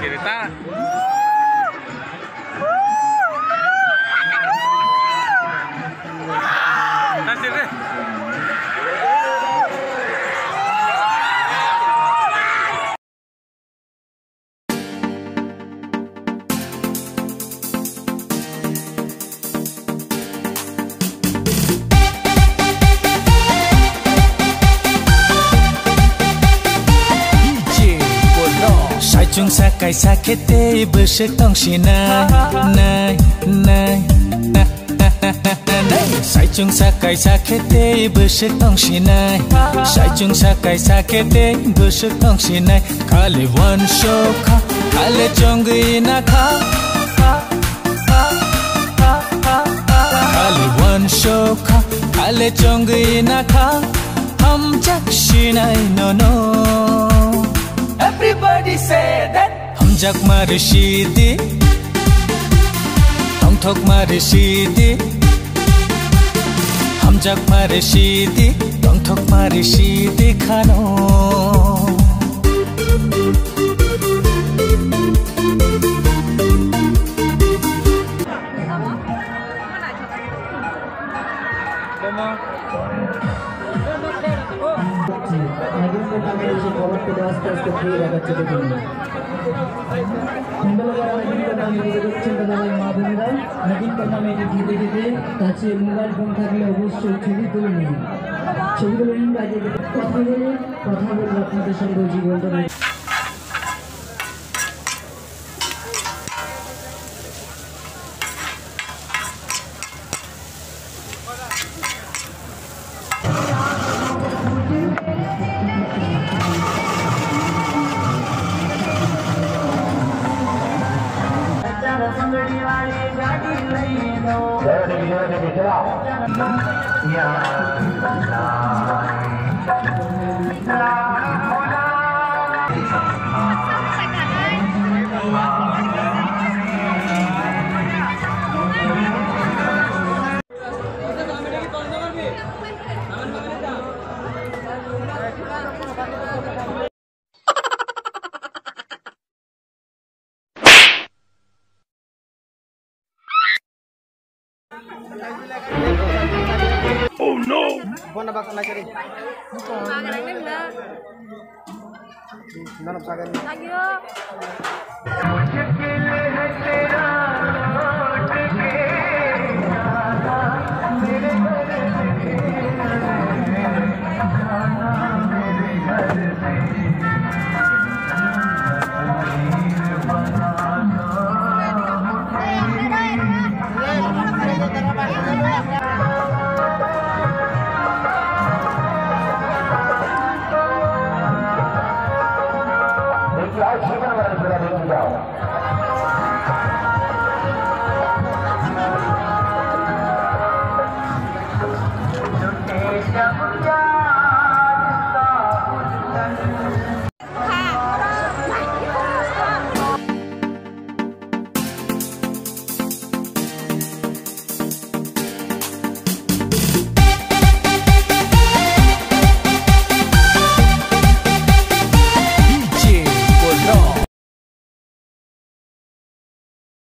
Kirita. 중사 가이사 캐테 버셔 덩시나 나이 나이 sai chung sa kai sa kete bơ sức tông xì nai sai chung sa kai sa kete bơ sức tông xì nai ka le one show ka ka le chong gi na ka ka le one show ka ka le chong gi na ka hom chắc xì nai no no jakmarishiti tongthokmarishiti hamjakmarishiti tongthokmarishiti khano Come on. টাকার এসে খবর করে আস্তে আস্তে ফিরে দেখাচ্ছে দেখুন মা বোনেরা নবীন কামাল এটি ধীরে ধীরে কাছে মোবাইল ফোন থাকলে অবশ্যই ছবি তুলে নিন ছবি তুলে নিন কাজে কথা বলে কথা বলবো আপনাদের সঙ্গে জীবনটা Để đi đưa đi đi nào? đi. nhà, nhà, nhà, Oh no! Buwan na ba ka nagkari? Magkakaragan na. Nanap sa akin. Thank you. چن من وري پڙه ڏي ڪيو چن